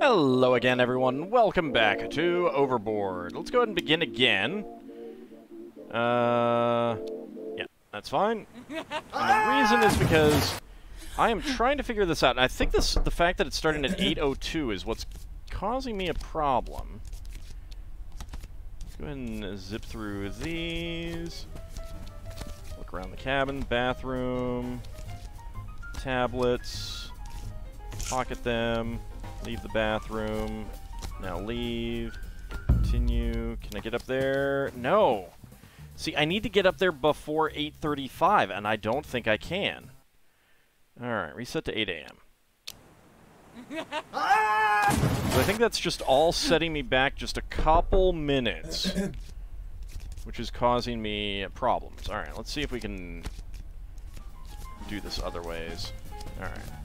Hello again, everyone. Welcome back to Overboard. Let's go ahead and begin again. Uh, yeah, that's fine. And the reason is because I am trying to figure this out. And I think this, the fact that it's starting at 8.02 is what's causing me a problem. Let's go ahead and zip through these. Look around the cabin, bathroom, tablets, pocket them. Leave the bathroom. Now leave. Continue. Can I get up there? No. See, I need to get up there before 8.35, and I don't think I can. Alright, reset to 8 a.m. so I think that's just all setting me back just a couple minutes. Which is causing me problems. Alright, let's see if we can do this other ways. Alright.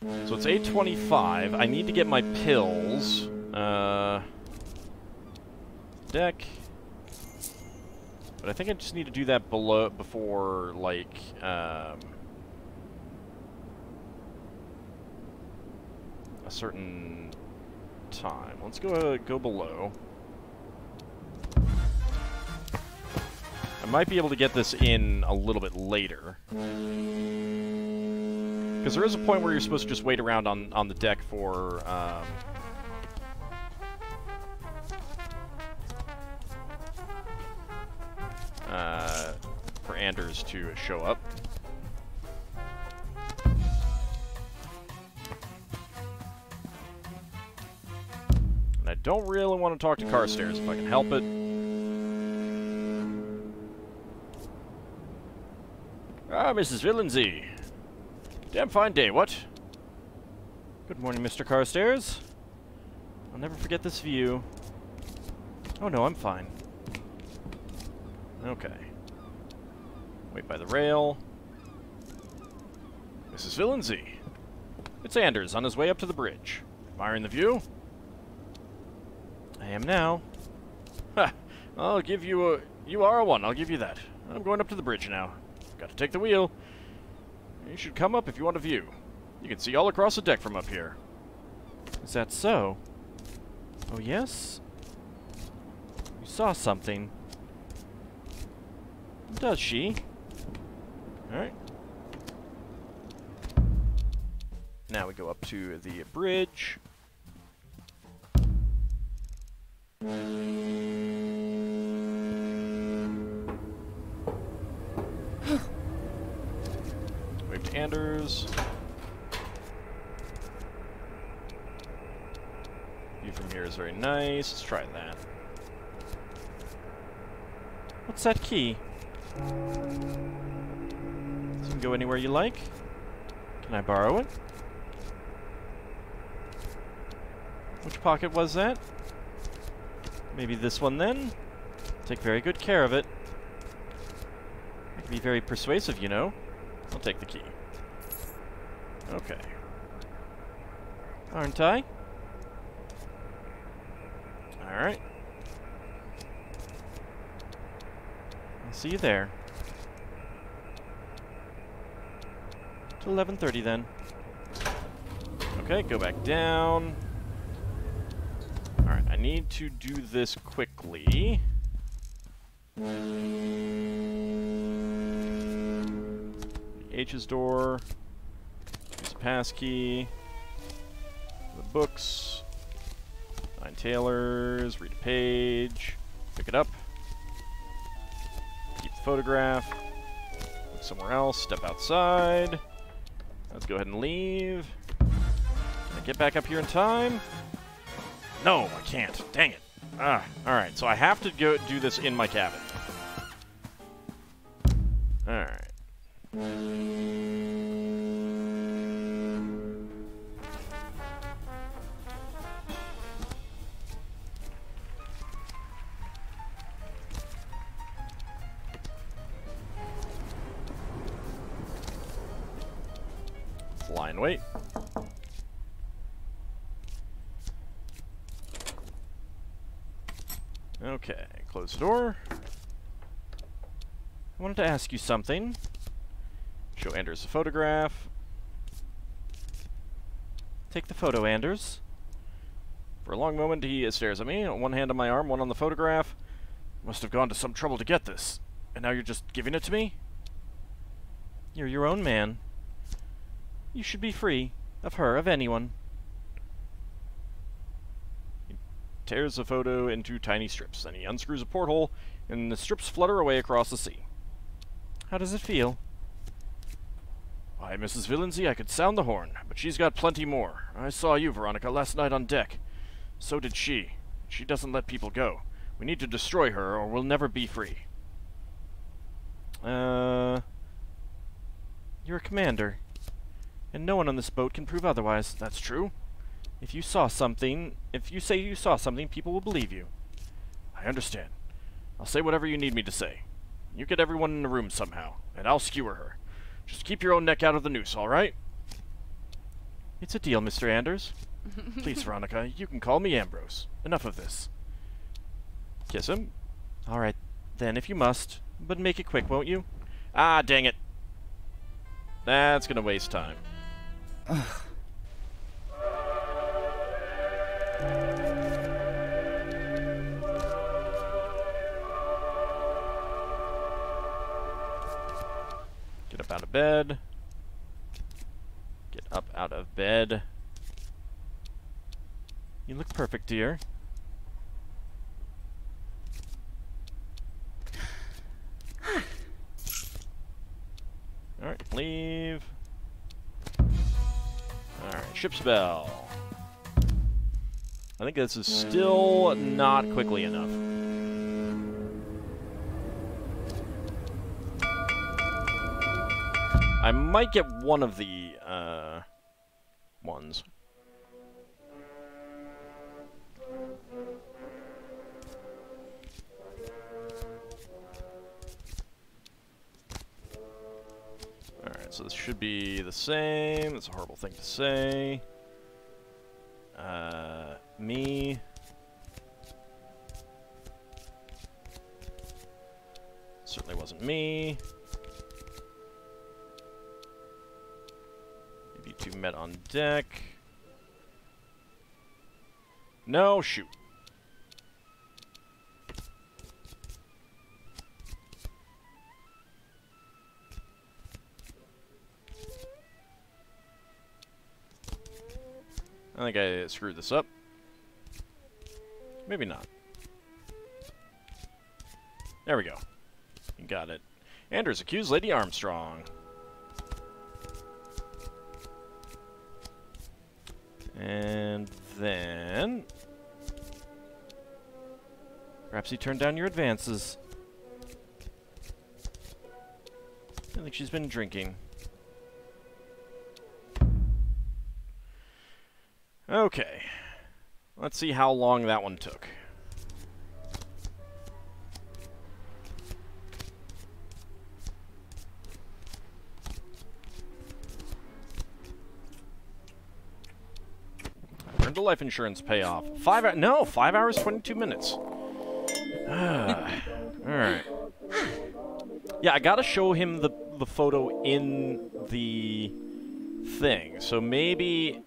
So it's 8.25. I need to get my pills. Uh, deck. But I think I just need to do that below before, like, um, a certain time. Let's go uh, go below. I might be able to get this in a little bit later. Because there is a point where you're supposed to just wait around on, on the deck for, um, uh, for Anders to show up. And I don't really want to talk to Carstairs if I can help it. Ah, Mrs. Villensey. Damn fine day, what? Good morning, Mr. Carstairs. I'll never forget this view. Oh no, I'm fine. Okay. Wait by the rail. Mrs. Villensey. It's Anders on his way up to the bridge. Admiring the view? I am now. Ha! I'll give you a... You are a one, I'll give you that. I'm going up to the bridge now. Got to take the wheel. You should come up if you want a view. You can see all across the deck from up here. Is that so? Oh, yes? You saw something. Does she? Alright. Now we go up to the bridge. View from here is very nice. Let's try that. What's that key? You can go anywhere you like. Can I borrow it? Which pocket was that? Maybe this one then? Take very good care of it. I can be very persuasive, you know. I'll take the key. Okay. Aren't I? Alright. I'll see you there. To 11.30 then. Okay, go back down. Alright, I need to do this quickly. H's door. Passkey. The books. nine tailors, Read a page. Pick it up. Keep the photograph. Look somewhere else. Step outside. Let's go ahead and leave. Can I get back up here in time? No, I can't. Dang it. Ah, alright. So I have to go do this in my cabin. Alright. Wait. Okay, close the door. I wanted to ask you something. Show Anders the photograph. Take the photo, Anders. For a long moment, he stares at me, one hand on my arm, one on the photograph. Must have gone to some trouble to get this. And now you're just giving it to me? You're your own man. You should be free. Of her, of anyone. He tears the photo into tiny strips. Then he unscrews a porthole, and the strips flutter away across the sea. How does it feel? Why, Mrs. Villensey, I could sound the horn, but she's got plenty more. I saw you, Veronica, last night on deck. So did she. She doesn't let people go. We need to destroy her, or we'll never be free. Uh... You're a commander. And no one on this boat can prove otherwise. That's true. If you saw something, if you say you saw something, people will believe you. I understand. I'll say whatever you need me to say. You get everyone in the room somehow, and I'll skewer her. Just keep your own neck out of the noose, all right? It's a deal, Mr. Anders. Please, Veronica, you can call me Ambrose. Enough of this. Kiss him. All right, then, if you must. But make it quick, won't you? Ah, dang it. That's gonna waste time. Get up out of bed. Get up out of bed. You look perfect, dear. Alright, leave. Ship's bell. I think this is still not quickly enough. I might get one of the, Alright, so this should be the same. That's a horrible thing to say. Uh, me. Certainly wasn't me. Maybe two met on deck. No, shoot. I think I screwed this up. Maybe not. There we go. You got it. Anders accused Lady Armstrong. And then... Perhaps he turned down your advances. I think she's been drinking. Okay. Let's see how long that one took. Earned the life insurance payoff. Five hours? no, five hours, 22 minutes. Alright. Yeah, I gotta show him the, the photo in the thing. So maybe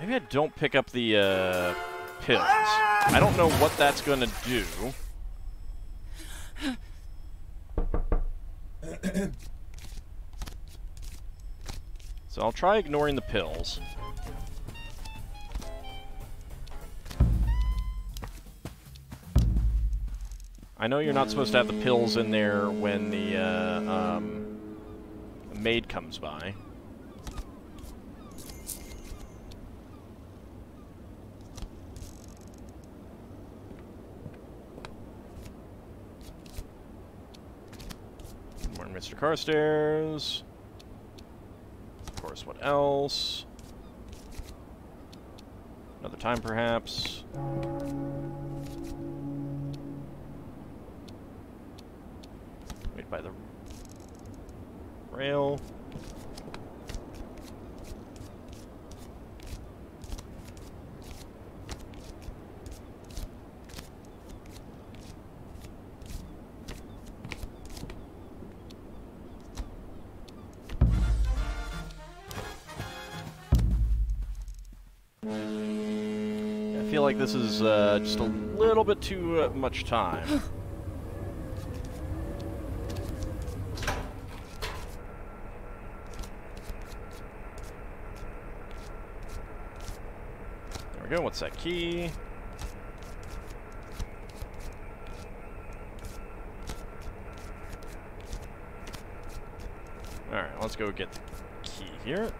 Maybe I don't pick up the uh, pills. I don't know what that's going to do. so I'll try ignoring the pills. I know you're not supposed to have the pills in there when the uh, um, maid comes by. Mr. Carstairs. Of course, what else? Another time, perhaps. Wait by the rail. Like this is uh, just a little bit too uh, much time. There we go. What's that key? Alright, let's go get the key here.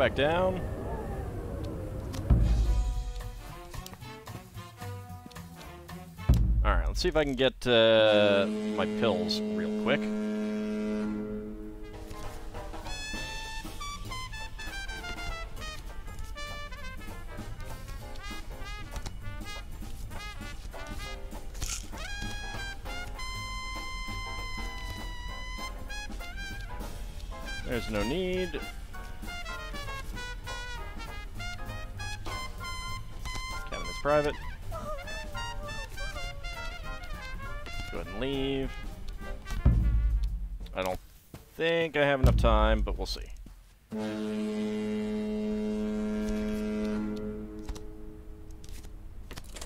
Back down. Alright, let's see if I can get uh, my pills real quick. There's no need. Private. Go ahead and leave. I don't think I have enough time, but we'll see.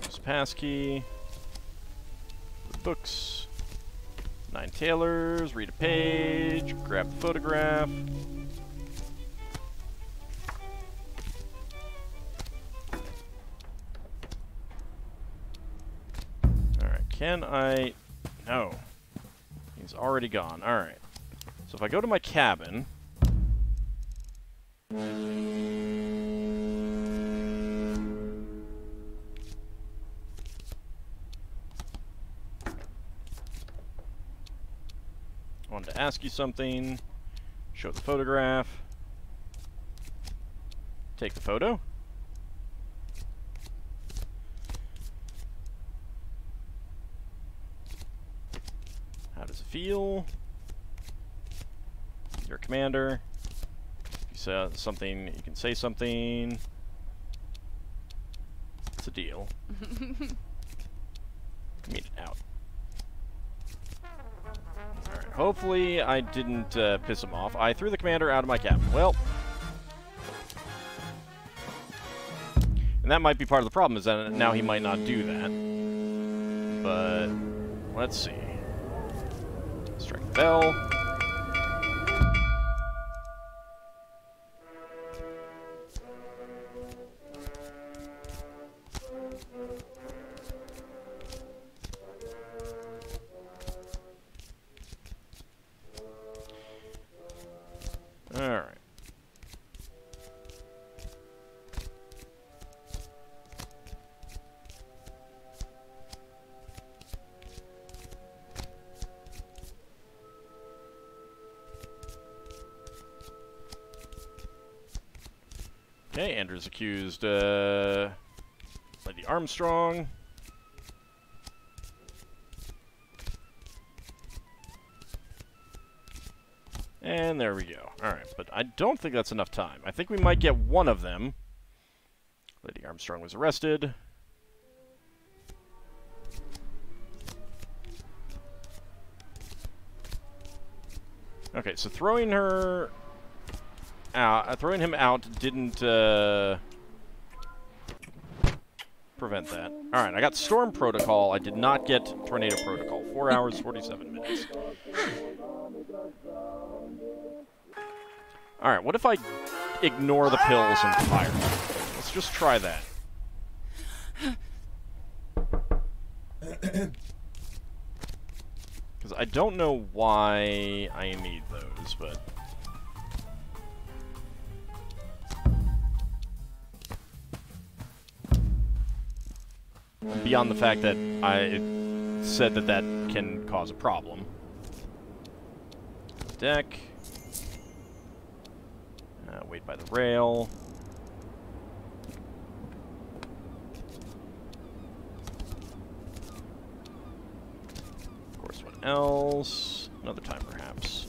There's passkey. Books. Nine tailors, read a page, grab the photograph. Can I... No. He's already gone. Alright. So if I go to my cabin... I wanted to ask you something. Show the photograph. Take the photo. How does it feel? Your commander. If you say something, you can say something. It's a deal. Meet it out. Alright, hopefully I didn't uh, piss him off. I threw the commander out of my cabin. Well... And that might be part of the problem, is that now he might not do that. But... Let's see. Bell. Uh, Lady Armstrong. And there we go. Alright, but I don't think that's enough time. I think we might get one of them. Lady Armstrong was arrested. Okay, so throwing her out, uh, throwing him out didn't uh, prevent that. All right, I got Storm Protocol. I did not get Tornado Protocol. Four hours, 47 minutes. All right, what if I ignore the pills and fire? Let's just try that. Because I don't know why I need those, but... Beyond the fact that I said that that can cause a problem. Deck. Uh, wait by the rail. Of course, what else? Another time, perhaps.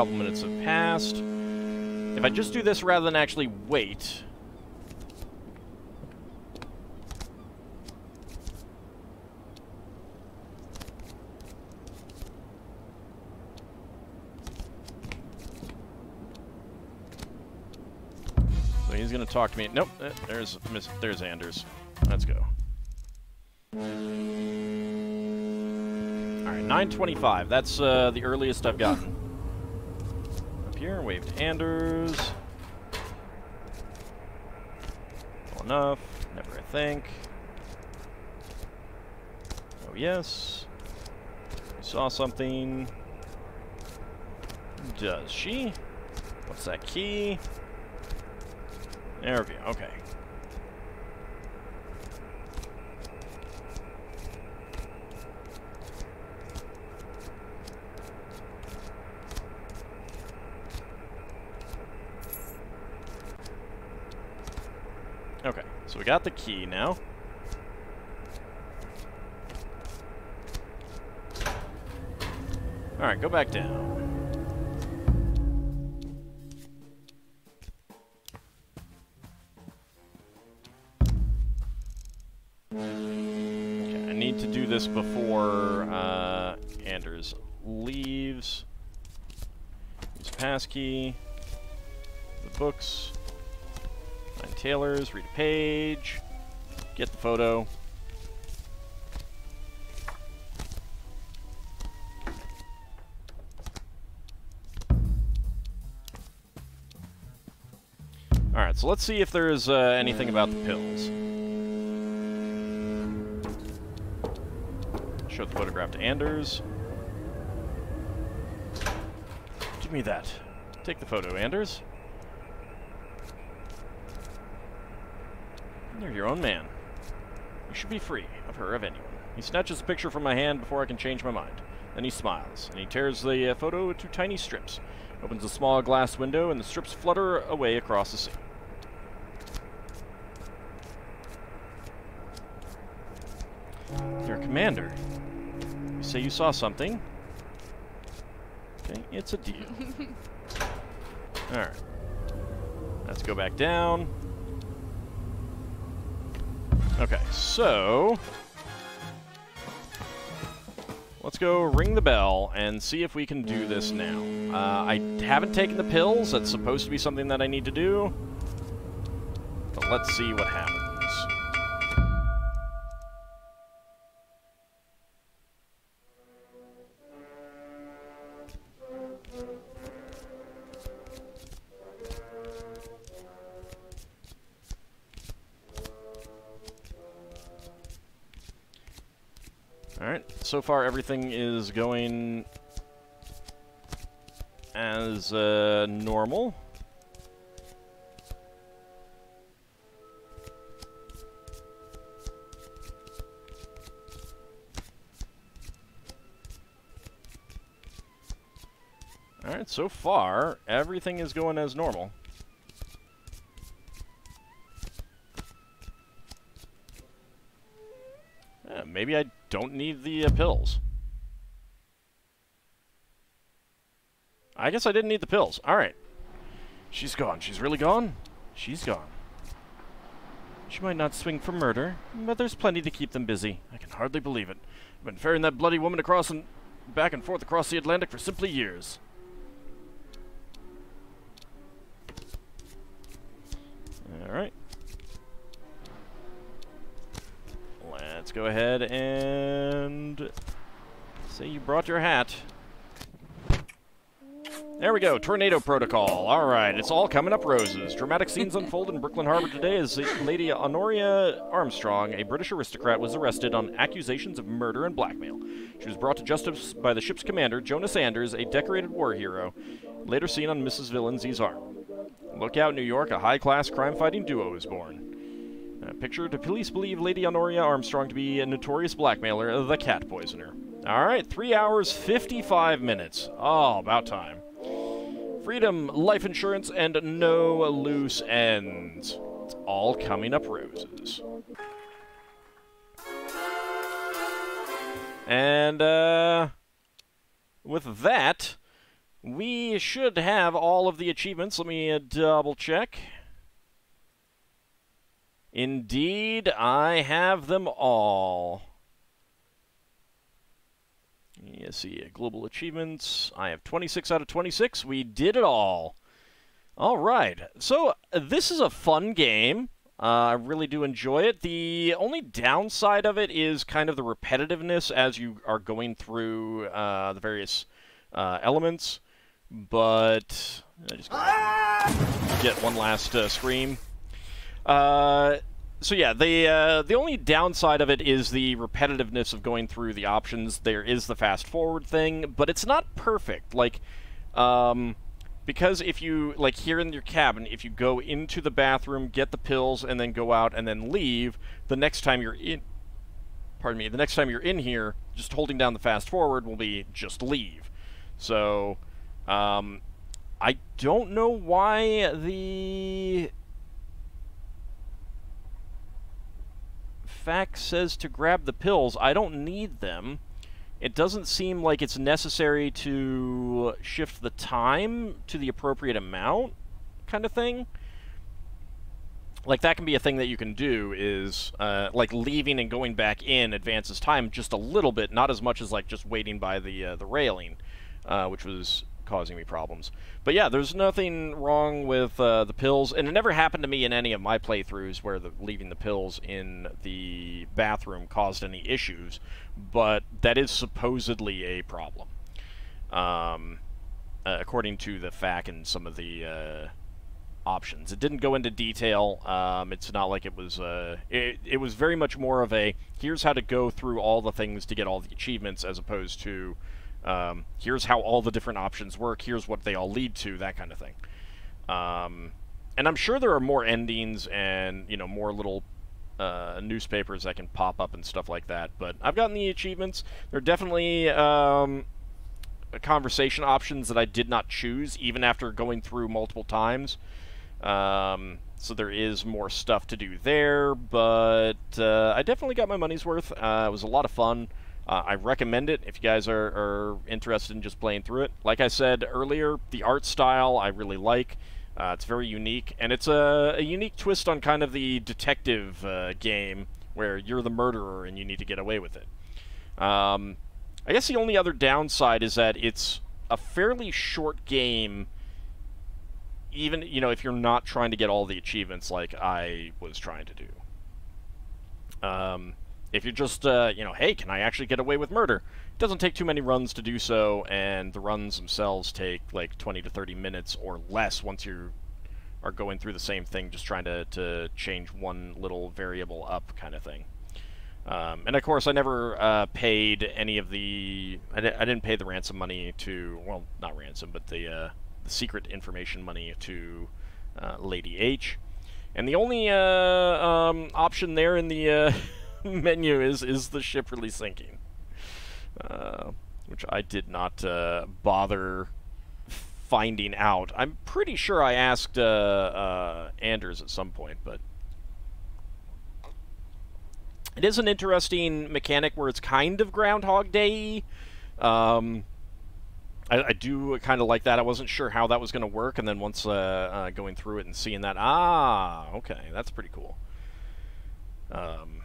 Couple minutes have passed. If I just do this rather than actually wait... So he's gonna talk to me. Nope, eh, there's there's Anders. Let's go. All right, 925. That's uh, the earliest I've gotten. Up here, wave to Anders. Well enough. Never I think. Oh, yes. You saw something. Does she? What's that key? There we go. Okay. Okay, so we got the key now. Alright, go back down. Okay, I need to do this before uh, Anders leaves. Use passkey. The books. Taylor's, read a page, get the photo. Alright, so let's see if there's uh, anything about the pills. Show the photograph to Anders. Give me that. Take the photo, Anders. You're your own man. You should be free of her, of anyone. He snatches the picture from my hand before I can change my mind. Then he smiles, and he tears the uh, photo into tiny strips, opens a small glass window, and the strips flutter away across the sea. You're a commander. You say you saw something. Okay, it's a deal. Alright. Let's go back down. Okay, so... Let's go ring the bell and see if we can do this now. Uh, I haven't taken the pills. That's supposed to be something that I need to do. But let's see what happens. So far everything is going as uh, normal. Alright, so far, everything is going as normal. Maybe I don't need the uh, pills. I guess I didn't need the pills. Alright. She's gone. She's really gone? She's gone. She might not swing for murder, but there's plenty to keep them busy. I can hardly believe it. I've been ferrying that bloody woman across and back and forth across the Atlantic for simply years. Alright. Let's go ahead and say you brought your hat. There we go, Tornado Protocol. All right, it's all coming up roses. Dramatic scenes unfold in Brooklyn Harbor today as Lady Honoria Armstrong, a British aristocrat, was arrested on accusations of murder and blackmail. She was brought to justice by the ship's commander, Jonas Anders, a decorated war hero, later seen on Mrs. Villensey's arm. Look out, New York, a high-class crime-fighting duo is born. Picture, do police believe Lady Honoria Armstrong to be a notorious blackmailer, the cat poisoner? All right, three hours, 55 minutes. Oh, about time. Freedom, life insurance, and no loose ends. It's all coming up roses. And, uh, with that, we should have all of the achievements. Let me uh, double check. Indeed, I have them all. Let's see, global achievements. I have 26 out of 26. We did it all. All right. So, this is a fun game. Uh, I really do enjoy it. The only downside of it is kind of the repetitiveness as you are going through uh, the various uh, elements. But I just get one last uh, scream. Uh, so yeah, the uh, the only downside of it is the repetitiveness of going through the options. There is the fast forward thing, but it's not perfect. Like, um, because if you, like here in your cabin, if you go into the bathroom, get the pills, and then go out and then leave, the next time you're in, pardon me, the next time you're in here, just holding down the fast forward will be just leave. So, um, I don't know why the fact says to grab the pills. I don't need them. It doesn't seem like it's necessary to shift the time to the appropriate amount, kind of thing. Like, that can be a thing that you can do, is, uh, like, leaving and going back in advances time just a little bit, not as much as, like, just waiting by the, uh, the railing, uh, which was causing me problems. But yeah, there's nothing wrong with uh, the pills, and it never happened to me in any of my playthroughs where the, leaving the pills in the bathroom caused any issues, but that is supposedly a problem. Um, uh, according to the FAQ and some of the uh, options. It didn't go into detail. Um, it's not like it was. Uh, it, it was very much more of a here's how to go through all the things to get all the achievements, as opposed to um, here's how all the different options work. Here's what they all lead to. That kind of thing. Um, and I'm sure there are more endings and you know more little uh, newspapers that can pop up and stuff like that. But I've gotten the achievements. There are definitely um, conversation options that I did not choose, even after going through multiple times. Um, so there is more stuff to do there, but uh, I definitely got my money's worth. Uh, it was a lot of fun. Uh, I recommend it if you guys are, are, interested in just playing through it. Like I said earlier, the art style I really like. Uh, it's very unique, and it's a, a, unique twist on kind of the detective uh, game where you're the murderer and you need to get away with it. Um, I guess the only other downside is that it's a fairly short game even you know if you're not trying to get all the achievements like I was trying to do. Um, if you're just, uh, you know, hey, can I actually get away with murder? It doesn't take too many runs to do so, and the runs themselves take like 20 to 30 minutes or less once you are going through the same thing, just trying to, to change one little variable up kind of thing. Um, and of course, I never uh, paid any of the. I, di I, didn't pay the ransom money to. Well, not ransom, but the, uh, the secret information money to uh, Lady H. And the only uh, um, option there in the uh, menu is is the ship really sinking? Uh, which I did not uh, bother finding out. I'm pretty sure I asked uh, uh, Anders at some point, but it is an interesting mechanic where it's kind of Groundhog Day. Um, I, I, do kind of like that. I wasn't sure how that was going to work, and then once uh, uh, going through it and seeing that, ah, okay, that's pretty cool. Um,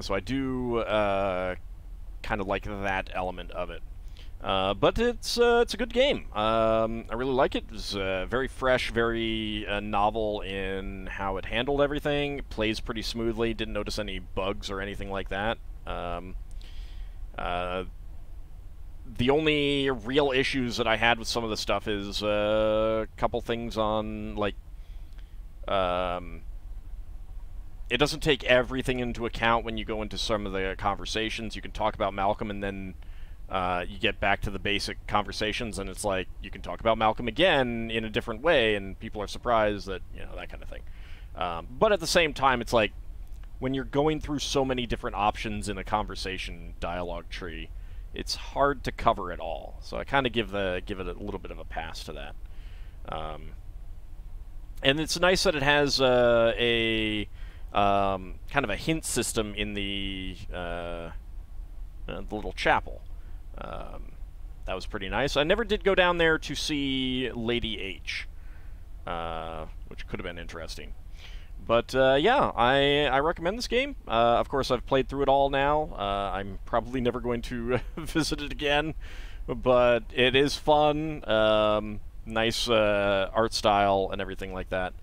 so I do uh, kind of like that element of it. Uh, but it's uh, it's a good game. Um, I really like it. It's uh, very fresh, very uh, novel in how it handled everything. It plays pretty smoothly. Didn't notice any bugs or anything like that. Um, uh, the only real issues that I had with some of the stuff is a couple things on like um, it doesn't take everything into account when you go into some of the conversations. You can talk about Malcolm and then uh, you get back to the basic conversations, and it's like you can talk about Malcolm again in a different way, and people are surprised that you know that kind of thing. Um, but at the same time, it's like when you're going through so many different options in a conversation dialogue tree, it's hard to cover it all. So I kind of give the give it a little bit of a pass to that. Um, and it's nice that it has uh, a um, kind of a hint system in the, uh, uh, the little chapel. Um, that was pretty nice. I never did go down there to see Lady H, uh, which could have been interesting. But uh, yeah, I, I recommend this game. Uh, of course, I've played through it all now. Uh, I'm probably never going to visit it again, but it is fun. Um, nice uh, art style and everything like that.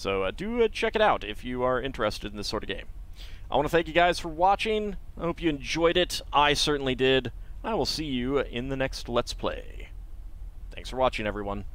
So uh, do uh, check it out if you are interested in this sort of game. I want to thank you guys for watching. I hope you enjoyed it. I certainly did. I will see you in the next Let's Play. Thanks for watching, everyone.